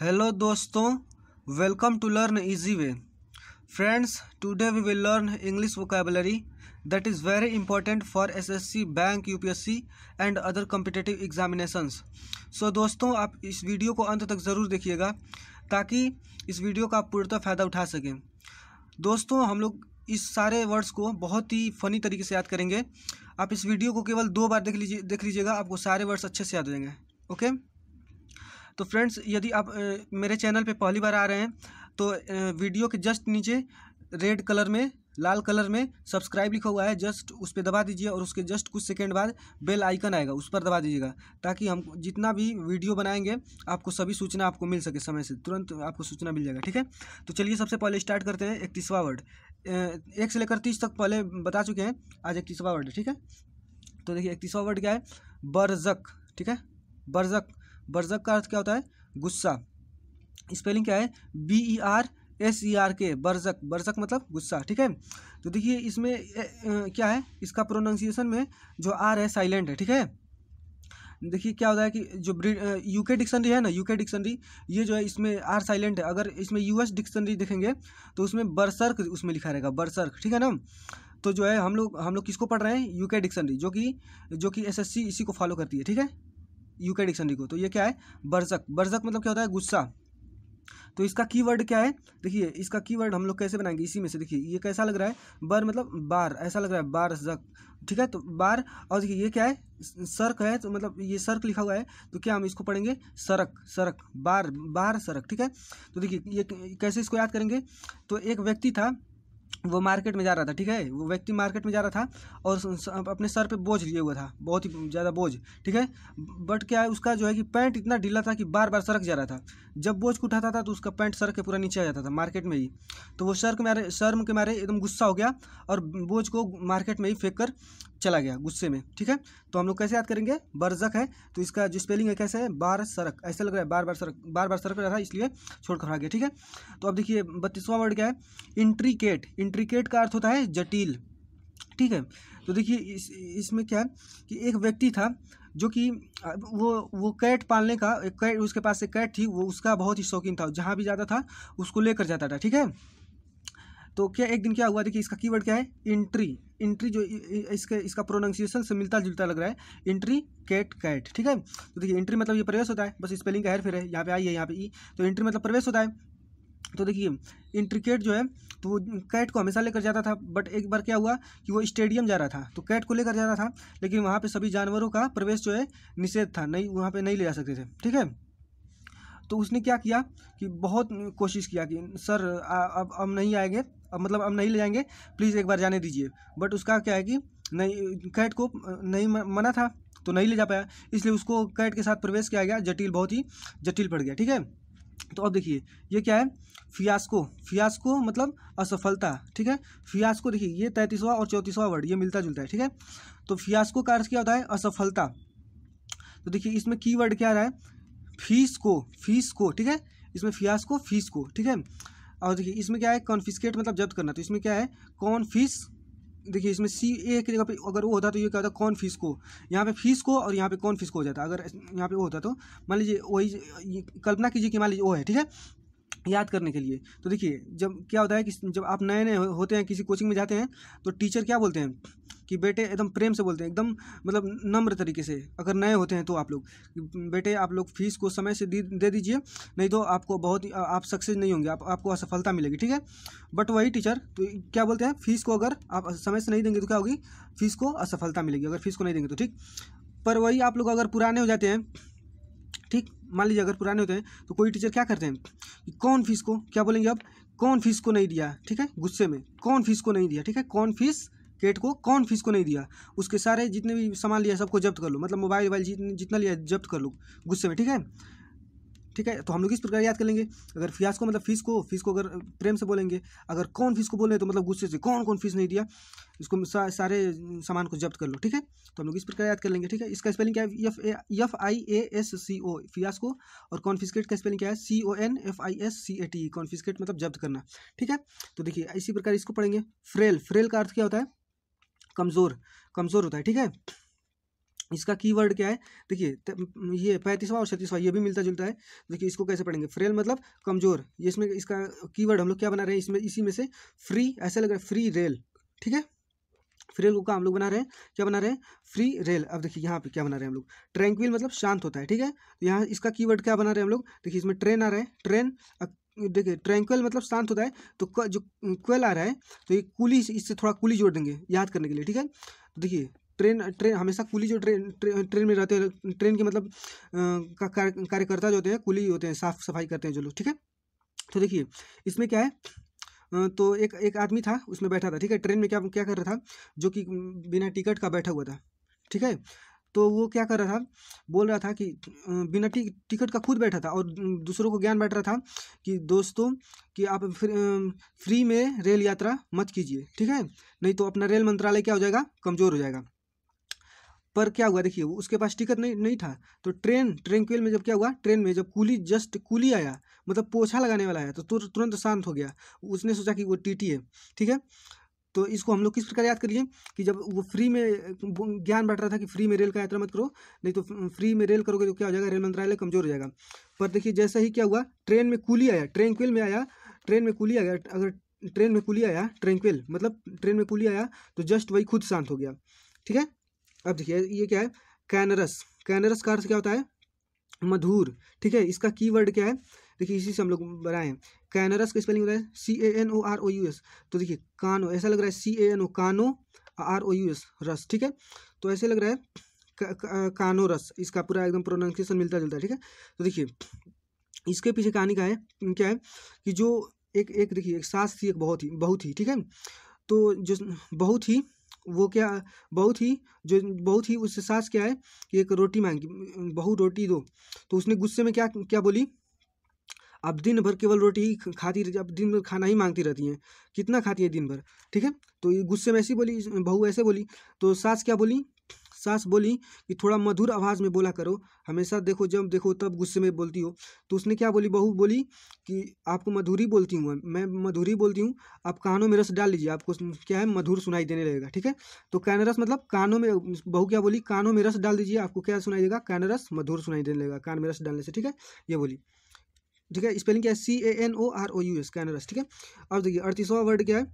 Hello दोस्तों. Welcome to learn easy way friends today we will learn English vocabulary that is very important for SSC bank UPSC and other competitive examinations so दोस्तों, आप इस video को अंत तक ज़रूर देखिएगा ताकि इस वीडियो का आप पूर्णतः फ़ायदा उठा सकें। दोस्तों, हम लोग इस सारे वर्ड्स को बहुत ही फनी तरीके से याद करेंगे। आप इस वीडियो को केवल दो बार देख लीजिए, देख लीजिएगा, आपको सारे वर्ड्स अच्छे से याद देंगे ओके? तो फ्रेंड्स, यदि आप मेरे चैनल पे पहली बार आ रहे हैं तो वीडियो के जस्ट नीचे रेड कलर में, लाल कलर में सब्सक्राइब लिखा हुआ है, जस्ट उस पर दबा दीजिए और उसके जस्ट कुछ सेकंड बाद बेल आइकन आएगा, उस पर दबा दीजिएगा, ताकि हम जितना भी वीडियो बनाएँगे, आपको सभी सूचना आपको मिल सके समय से, तुरंत आपको सूचना मिल जाएगा, ठीक है? तो चलिए सबसे पहले स्टार्ट करते हैं, इकतीसवा वर्ड। एक से लेकर तीस तक पहले बता चुके हैं, आज इकतीसवा वर्ड ठीक है? तो देखिए, इकतीसवा वर्ड क्या है? बरजक, ठीक है? बरजक। बरजक का अर्थ क्या होता है? गुस्सा। स्पेलिंग क्या है? B E R S E R K berserk. Berserk मतलब गुस्सा ठीक है? तो देखिए इसमें ए, ए, क्या है? इसका प्रोनाउंसिएशन में जो आर है साइलेंट है ठीक है? देखिए क्या होता है कि जो यूके डिक्शनरी है ना यूके डिक्शनरी ये जो है इसमें आर साइलेंट है। अगर इसमें यूएस डिक्शनरी देखेंगे तो उसमें बर्सर्क उसमें लिखा रहेगा बर्सर्क ठीक है ना? तो जो है हम लोग हम लोग किसको पढ़ रहे हैं? यूके डिक्शनरी जो कि जो कि एसएससी इसी को फॉलो करती है ठीक है? यूके डिक्शनरी को। तो ये क्या है? बरजक। बरजक मतलब क्या होता है? गुस्सा। तो इसका कीवर्ड क्या है? देखिए, इसका कीवर्ड हम लोग कैसे बनाएँगे? इसी में से देखिए, ये कैसा लग रहा है? बर मतलब बार, ऐसा लग रहा है बार जक ठीक है? तो बार, और देखिए, ये क्या है? सर्क है तो मतलब ये सर्क लिखा हुआ है। तो क्या हम इसको पढ़ेंगे? सरक सरक, बार बार सरक। ठीक है? तो देखिए, ये कैसे इसको याद करेंगे? तो एक व्यक्ति था वो मार्केट में जा रहा था, ठीक है? वो व्यक्ति मार्केट में जा रहा था और अपने सर पे बोझ लिए हुआ था, बहुत ही ज़्यादा बोझ, ठीक है? बट क्या है उसका जो है कि पैंट इतना ढीला था कि बार बार सड़क जा रहा था। जब बोझ को उठाता था तो उसका पैंट सर के पूरा नीचे आ जाता था मार्केट में ही। तो वो सर के मारे, शर्म के मारे एकदम गुस्सा हो गया और बोझ को मार्केट में ही फेंक कर चला गया गुस्से में, ठीक है? तो हम लोग कैसे याद करेंगे? बरजक है तो इसका जो स्पेलिंग है कैसे है? बार सड़क ऐसा लग रहा है, बार बार सड़क बार बार सड़क रहा था, इसलिए छोड़ कर आ गया, ठीक है? तो अब देखिए, बत्तीसवां वर्ड क्या है? इंट्रीकेट इंट्रीकेट का अर्थ होता है जटिल, ठीक है? तो देखिए, इस, इसमें क्या है कि एक व्यक्ति था जो कि, वो वो कैट पालने का, एक कैट, उसके पास एक कैट थी, वो उसका बहुत ही शौकीन था, जहाँ भी जाता था, उसको लेकर जाता था, ठीक है? तो क्या एक दिन क्या हुआ? देखिए, इसका कीवर्ड क्या है? इंट्री इंट्री जो इसके, इसका प्रोनाउंसिएशन से मिलता जुलता लग रहा है। इंट्री कैट कैट ठीक है? तो देखिए इंट्री मतलब ये प्रवेश होता है। बस स्पेलिंग का हेर फिर है। यहाँ पे आई है, यहाँ पे ई। तो इंट्री मतलब प्रवेश होता है। तो देखिए इंट्रिकेट जो है तो वो कैट को हमेशा लेकर जाता था। बट एक बार क्या हुआ कि वो स्टेडियम जा रहा था। तो कैट को लेकर जाता था, लेकिन वहाँ पे सभी जानवरों का प्रवेश जो है, निषेध था। नहीं, वहाँ पे नहीं ले जा सकते थे। ठीक है? तो उसने क्या किया कि बहुत कोशिश किया कि, सर अब अब नहीं आएँगे। अब मतलब अब नहीं ले जाएँगे प्लीज़ एक बार जाने दीजिए। बट उसका क्या है कि नहीं, कैट को नहीं मना था तो नहीं ले जा पाया। इसलिए उसको कैट के साथ प्रवेश किया गया, जटिल, बहुत ही जटिल पड़ गया, ठीक है? तो अब देखिए, ये क्या है? फियास्को फियास्को मतलब असफलता, ठीक है? फियास्को, देखिए, ये तैंतीसवां और चौंतीसवां वर्ड, ये मिलता जुलता है, ठीक है? तो फियास्को का अर्थ क्या होता है? असफलता। तो देखिए, इसमें की वर्ड क्या रहा है? फ़ीस को फ़ीस को ठीक है? इसमें फियास को फ़ीस को ठीक है? और देखिए, इसमें क्या है कॉन्फिस्केट मतलब जब्त करना। तो इसमें क्या है कौन फ़ीस देखिए, इसमें सी ए की जगह पे अगर वो होता तो ये क्या होता कौन फ़ीस को। यहाँ पे फ़ीस को और यहाँ पे कौन फ़ीस को हो जाता। अगर यहाँ पे वो होता तो मान लीजिए, वही कल्पना कीजिए कि मान लीजिए वो है, ठीक है? याद करने के लिए। तो देखिए, जब क्या होता है कि जब आप नए नए होते हैं, किसी कोचिंग में जाते हैं तो टीचर क्या बोलते हैं कि, बेटे, एकदम प्रेम से बोलते हैं, एकदम मतलब नम्र तरीके से, अगर नए होते हैं तो आप लोग, बेटे, आप लोग फ़ीस को समय से दे दीजिए, नहीं तो आपको बहुत आप सक्सेस नहीं होंगे, आप, आपको असफलता मिलेगी। ठीक है? बट वही टीचर तो क्या बोलते हैं, फ़ीस को अगर आप समय से नहीं देंगे तो क्या होगी, फ़ीस को असफलता मिलेगी, अगर फ़ीस को नहीं देंगे तो। ठीक? पर वही आप लोग अगर पुराने हो जाते हैं मान लीजिए अगर पुराने होते हैं तो कोई टीचर क्या करते हैं? कौन फ़ीस को, क्या बोलेंगे अब? कौन फ़ीस को नहीं दिया, ठीक है? गुस्से में। कौन फ़ीस को नहीं दिया, ठीक है? कौन फ़ीस केट को, कौन फ़ीस को नहीं दिया? उसके सारे जितने भी सामान लिया, सबको जब्त कर लो। मतलब मोबाइल वोबाइल जितने जितना लिया, जब्त कर लो। गुस्से में, ठीक है? ठीक है? तो हम लोग इस प्रकार याद कर लेंगे। अगर फियास को मतलब फ़ीस को फ़ीस को अगर प्रेम से बोलेंगे, अगर कौन फ़ीस को बोले तो मतलब गुस्से से कौन कौन फ़ीस नहीं दिया, इसको सारे सामान को जब्त कर लो, ठीक है? तो हम लोग इस प्रकार याद कर लेंगे, ठीक है? इसका स्पेलिंग क्या है? F F I A S C O fiasco, और कॉन्फिस्केट का स्पेलिंग क्या है? C O N F I S C A T confiscate मतलब जब्त करना, ठीक है? तो देखिए, इसी प्रकार इसको पढ़ेंगे। फ्रेल फ्रेल का अर्थ क्या होता है? कमज़ोर कमज़ोर होता है, ठीक है? इसका कीवर्ड क्या है? देखिए ये पैंतीसवां और छत्तीसवां, ये भी मिलता जुलता है। देखिए, इसको कैसे पढ़ेंगे? फ्रेल मतलब कमज़ोर। ये इसमें, इसका कीवर्ड हम लोग क्या बना रहे हैं? इसमें, इसी में से फ्री, ऐसा लग रहा है फ्री रेल, ठीक है? फ्री रेल का हम लोग बना रहे हैं। क्या बना रहे हैं? Free rail. अब देखिए, यहाँ पे क्या बना रहे हैं हम लोग? ट्रैंक्विल मतलब शांत होता है, ठीक है? तो यहाँ इसका कीवर्ड क्या बना रहे हैं हम लोग? देखिए, इसमें ट्रेन आ रहा है, ट्रेन देखिए, ट्रैंक्विल मतलब शांत होता है। तो जो क्वेल आ रहा है तो ये कुली, इससे थोड़ा कुली जोड़ देंगे, याद करने के लिए, ठीक है? तो देखिए ट्रेन ट्रेन हमेशा कुली जो ट्रेन ट्रेन, ट्रेन में रहते हैं ट्रेन के मतलब कार्यकर्ता जो होते हैं कुली होते हैं साफ़ सफ़ाई करते हैं जो लोग ठीक है? तो देखिए इसमें क्या है? तो एक एक आदमी था उसमें बैठा था ठीक है? ट्रेन में क्या क्या कर रहा था? जो कि बिना टिकट का बैठा हुआ था ठीक है? तो वो क्या कर रहा था? बोल रहा था कि बिना टी, टिकट का खुद बैठा था और दूसरों को ज्ञान बैठ रहा था कि दोस्तों कि आप फ्री, फ्री में रेल यात्रा मत कीजिए ठीक है? नहीं तो अपना रेल मंत्रालय क्या हो जाएगा? कमज़ोर हो जाएगा। पर क्या हुआ? देखिए, उसके पास टिकट नहीं नहीं था। तो ट्रेन ट्रेनक्विल में जब क्या हुआ? ट्रेन में जब कूली जस्ट, कूली आया मतलब पोछा लगाने वाला आया तो तुरंत शांत हो गया। उसने सोचा कि वो टीटी है, ठीक है? तो इसको हम लोग किस प्रकार याद करिए कि जब वो फ्री में ज्ञान बांट रहा था कि फ्री में रेल का यात्रा मत करो, नहीं तो फ्री में रेल करोगे तो क्या हो जाएगा? रेल मंत्रालय कमज़ोर हो जाएगा। पर देखिए, जैसा ही क्या हुआ, ट्रेन में कूली आया ट्रेनक्विल में आया, ट्रेन में कूली आ गया अगर ट्रेन में कूली आया ट्रेनक्विल मतलब ट्रेन में कूली आया तो जस्ट वही खुद शांत हो गया, ठीक है? अब देखिए, ये क्या है? कैनरस। कैनरस का अर्थ क्या होता है? मधुर। ठीक है, इसका कीवर्ड क्या है? देखिए, इसी से हम लोग बनाए हैं। कैनरस का स्पेलिंग होता है C A N O R O U S तो देखिए, कानो, ऐसा लग रहा है सी ए एन ओ कानो आर ओ यू एस रस। ठीक है? तो ऐसे लग रहा है कानो रस इसका पूरा एकदम प्रोनाउंसिएशन मिलता जुलता है, ठीक है? तो देखिए, इसके पीछे कहानी का है, क्या है कि जो एक एक देखिए, एक सास थी, एक बहुत ही बहुत ही, ठीक है? तो जो बहुत ही वो क्या बहुत ही, जो बहुत ही उससे सास क्या है कि एक रोटी मांगी, बहू रोटी दो। तो उसने गुस्से में क्या क्या बोली? अब दिन भर केवल रोटी ही खाती रहती, अब दिन भर खाना ही मांगती रहती हैं। कितना खाती है दिन भर? ठीक है? तो गुस्से में ऐसी बोली, बहू ऐसे बोली तो सास क्या बोली? सास बोली कि थोड़ा मधुर आवाज़ में बोला करो। हमेशा देखो जब देखो तब गुस्से में बोलती हो। तो उसने क्या बोली? बहू बोली कि आपको मधुरी बोलती हूँ मैं। मधुरी बोलती हूँ। आप कानों में रस डाल लीजिए। आपको क्या है? मधुर सुनाई देने लगेगा, ठीक है? तो कैनरस मतलब कानों में, बहू क्या बोली? कानों में रस डाल दीजिए, आपको क्या सुनाई देगा? कैनरस मधुर सुनाई देने लगेगा, कान में रस डालने से, ठीक है? ये बोली। ठीक है? स्पेलिंग क्या है? C A N O R O U S canorous ठीक है? अब देखिए, अड़तीसवा वर्ड क्या है?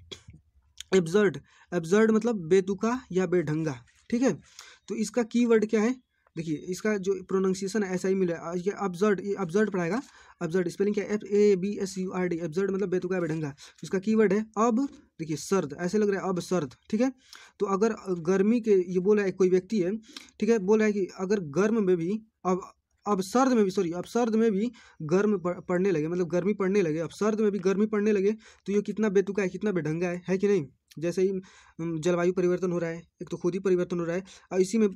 एब्जर्ड। एब्जर्ड मतलब बेतुका या बेढंगा, ठीक है? तो इसका की वर्ड क्या है? देखिए, इसका जो प्रोनाउंसिएशन है, ऐसा ही मिला ये अब्जर्ड ये अब्जर्ड पढ़ाएगा। अब्जर्ड स्पेलिंग क्या है? F A B S U R D absurd मतलब बेतुका बेढंगा। इसका कीवर्ड है, अब, देखिए, सर्द, ऐसे लग रहा है, अब सर्द, ठीक है? तो अगर गर्मी के, ये बोला है, कोई व्यक्ति है, ठीक है? बोला है कि अगर गर्म में भी, अब अब सर्द में भी सॉरी अब सर्द में भी गर्म पड़ने लगे मतलब गर्मी पड़ने लगे, अब सर्द में भी गर्मी पड़ने लगे तो ये कितना बेतुका है, कितना बेढंगा है है कि नहीं? जैसे ही जलवायु परिवर्तन हो रहा है, एक तो खुद ही परिवर्तन हो रहा है, और इसी में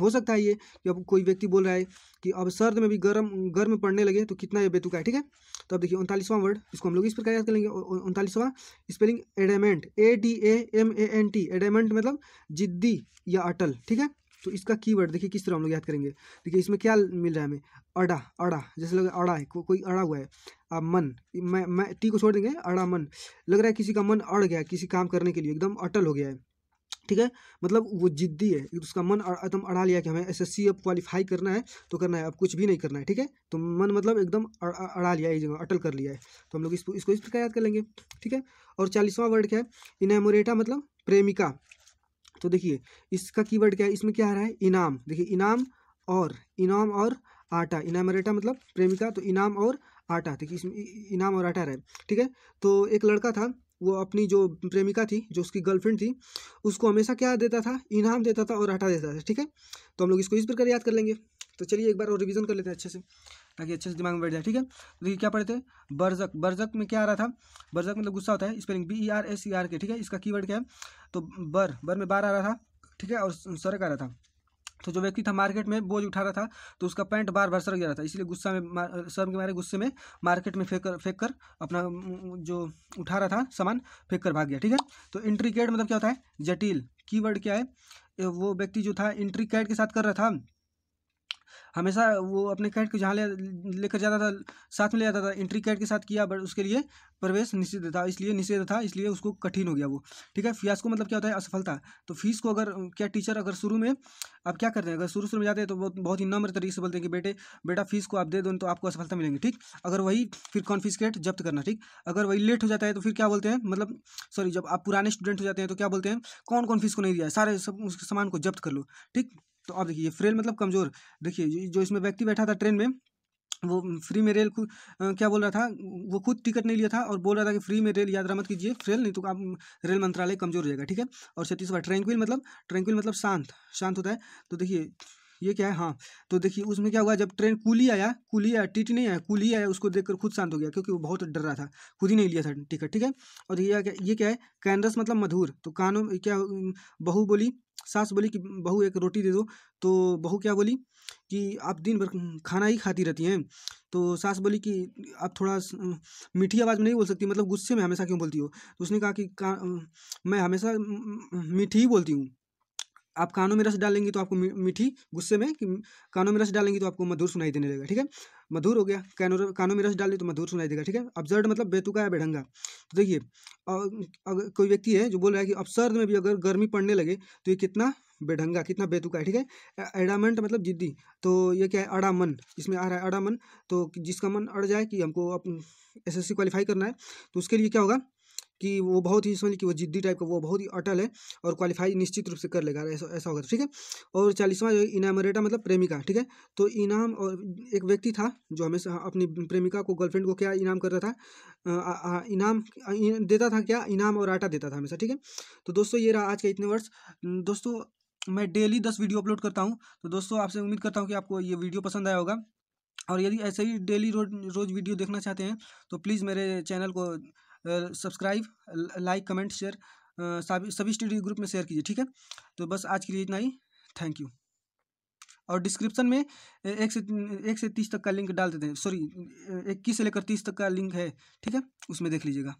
हो सकता है ये कि अब कोई व्यक्ति बोल रहा है कि अब सर्द में भी गर्म गर्म पड़ने लगे तो कितना ये बेतुका है, ठीक है? तो अब देखिए उनतालीसवां वर्ड, इसको हम लोग इस प्रकार याद कर लेंगे उनतालीसवां, spelling adamant, A D A M A N T, adamant मतलब जिद्दी या अटल, ठीक है? तो इसका कीवर्ड देखिए किस तरह हम लोग याद करेंगे। देखिए इसमें क्या मिल रहा है हमें? अड़ा अड़ा जैसे लग अड़ा है को, कोई अड़ा हुआ है। अब मन मैं मैं टी को छोड़ देंगे अड़ा मन। लग रहा है किसी का मन अड़ गया किसी काम करने के लिए एकदम अटल हो गया है। ठीक है? मतलब वो जिद्दी है उसका मन एकदम अड़ा लिया कि हमें एस एस अब क्वालिफाई करना है तो करना है अब कुछ भी नहीं करना है ठीक है? तो मन मतलब एकदम अड़ा लिया है जगह अटल कर लिया है। तो हम लोग इसको इसको इस प्रकार याद कर लेंगे ठीक है? और चालीसवां वर्ड क्या है? इनामोरेटा मतलब प्रेमिका। तो देखिए, इसका कीवर्ड क्या है? इसमें क्या आ रहा है? इनाम। देखिए, इनाम और इनाम और आटा। इनामरेटा मतलब प्रेमिका तो इनाम और आटा। देखिए, इसमें इनाम और आटा रहा ठीक है? तो एक लड़का था, वो अपनी जो प्रेमिका थी, जो उसकी गर्लफ्रेंड थी, उसको हमेशा क्या देता था? इनाम देता था और आटा देता था, ठीक है? तो हम लोग इसको इस प्रकार याद कर लेंगे। तो चलिए एक बार और रिवीजन कर लेते हैं अच्छे से। ताकि अच्छे से दिमाग में बैठ जाए, ठीक है? तो देखिए क्या पढ़े थे बर्जक बर्जक में क्या आ रहा था? बर्जक मतलब गुस्सा होता है spelling B E R S E R K ठीक है? इसका कीवर्ड क्या है? तो बर बर में बार आ रहा था, ठीक है? और सड़क आ रहा था। तो जो व्यक्ति था मार्केट में, बोझ उठा रहा था तो उसका पैंट बार बार सड़क जा रहा था। इसलिए गुस्सा मा- शर्म के मारे गुस्से में मार्केट में फेंक कर फेंक कर अपना जो उठा रहा था सामान, फेंक कर भाग गया, ठीक है? तो इंट्रीकेट मतलब क्या होता है? जटिल। कीवर्ड क्या है? वो व्यक्ति जो था इंट्रीकेट के साथ कर रहा था। हमेशा वो अपने कैट को जहाँ ले, लेकर जाता था, साथ में ले जाता था। एंट्री कैट के साथ किया बट उसके लिए प्रवेश निषिद्ध था, इसलिए निषेध था, इसलिए उसको कठिन हो गया वो। ठीक है? फियास को मतलब क्या होता है? असफलता। तो फ़ीस को अगर, क्या टीचर अगर शुरू में, आप क्या करते हैं? अगर शुरू शुरू में जाते हैं तो बहुत बहुत ही नम्र तरीके से बोलते हैं कि, बेटे, बेटा, फ़ीस को आप दे दो तो आपको असफलता मिलेंगी। ठीक? अगर वही, फिर कॉन्फिस्केट जब्त करना, ठीक? अगर वही लेट हो जाता है तो फिर क्या बोलते हैं? मतलब सॉरी जब आप पुराने स्टूडेंट हो जाते हैं तो क्या बोलते हैं? कौन कौन फ़ीस को नहीं दिया सारे सब उसके सामान को जब्त कर लो। ठीक? तो अब देखिए फ्रेल मतलब कमज़ोर। देखिए जो इसमें व्यक्ति बैठा था ट्रेन में, वो फ्री में रेल क्या बोल रहा था? वो खुद टिकट नहीं लिया था और बोल रहा था कि फ्री में रेल यात्रा मत कीजिए, फ्रेल नहीं तो आप रेल मंत्रालय कमज़ोर जाएगा, ठीक है? और छत्तीसवा ट्रैंक्विल मतलब ट्रैंक्विल मतलब शांत शांत होता है। तो देखिए, ये क्या है? हाँ तो देखिए, उसमें क्या हुआ? जब ट्रेन कुली आया कुली आया, टीटी नहीं आया, कुली आया, उसको देखकर खुद शांत हो गया, क्योंकि वो बहुत डर रहा था, खुद ही नहीं लिया था टिकट, ठीक है? और क्या, ये क्या है? कैनरस मतलब मधुर तो कानों क्या बहू बोली सास बोली कि, बहू, एक रोटी दे दो। तो बहू क्या बोली कि, आप दिन भर खाना ही खाती रहती हैं। तो सास बोली कि, आप थोड़ा मीठी आवाज़ में नहीं बोल सकती मतलब गुस्से में हमेशा क्यों बोलती हो? तो उसने कहा कि, मैं हमेशा, मीठी ही बोलती हूँ। आप कानों में रस डालेंगे तो आपको मीठी गुस्से में कि कानों में रस डालेंगी तो आपको मधुर सुनाई देने लगेगा, ठीक है? मधुर हो गया, कानों कानों में रस डाल तो मधुर सुनाई देगा, ठीक है? अब्जर्ड मतलब बेतुका या बेढंगा। तो देखिए अगर कोई व्यक्ति है जो बोल रहा है कि अब में भी अगर गर्मी पड़ने लगे तो ये कितना बेढंगा, कितना बेतुका है, ठीक है? एडामेंट मतलब जिद्दी। तो ये क्या है? अड़ामन, इसमें आ रहा है अड़ामन। तो जिसका मन अड़ जाए कि हमको एस एस क्वालिफाई करना है तो उसके लिए क्या होगा? कि वो बहुत ही समझ कि वो जिद्दी टाइप का, वो बहुत ही अटल है और क्वालिफाई निश्चित रूप से कर लेगा, ऐसा ऐसा होगा ठीक है? और चालीसवां जो इनामरेटा मतलब प्रेमिका, ठीक है? तो इनाम और एक व्यक्ति था जो हमेशा अपनी प्रेमिका को गर्लफ्रेंड को क्या इनाम करता था? इनाम देता था क्या? इनाम और आटा देता था हमेशा, ठीक है? तो दोस्तों ये रहा आज का इतने वर्ष। दोस्तों मैं डेली दस वीडियो अपलोड करता हूँ। तो दोस्तों आपसे उम्मीद करता हूँ कि आपको ये वीडियो पसंद आया होगा। और यदि ऐसे ही डेली रोज, रोज़ वीडियो देखना चाहते हैं तो प्लीज़ मेरे चैनल को सब्सक्राइब लाइक, कमेंट, शेयर सभी स्टडी ग्रुप में शेयर कीजिए, ठीक है? तो बस आज के लिए इतना ही। थैंक यू और डिस्क्रिप्शन में एक से एक से तीस तक का लिंक डाल देते हैं। सॉरी इक्कीस से लेकर तीस तक का लिंक है, ठीक है? उसमें देख लीजिएगा।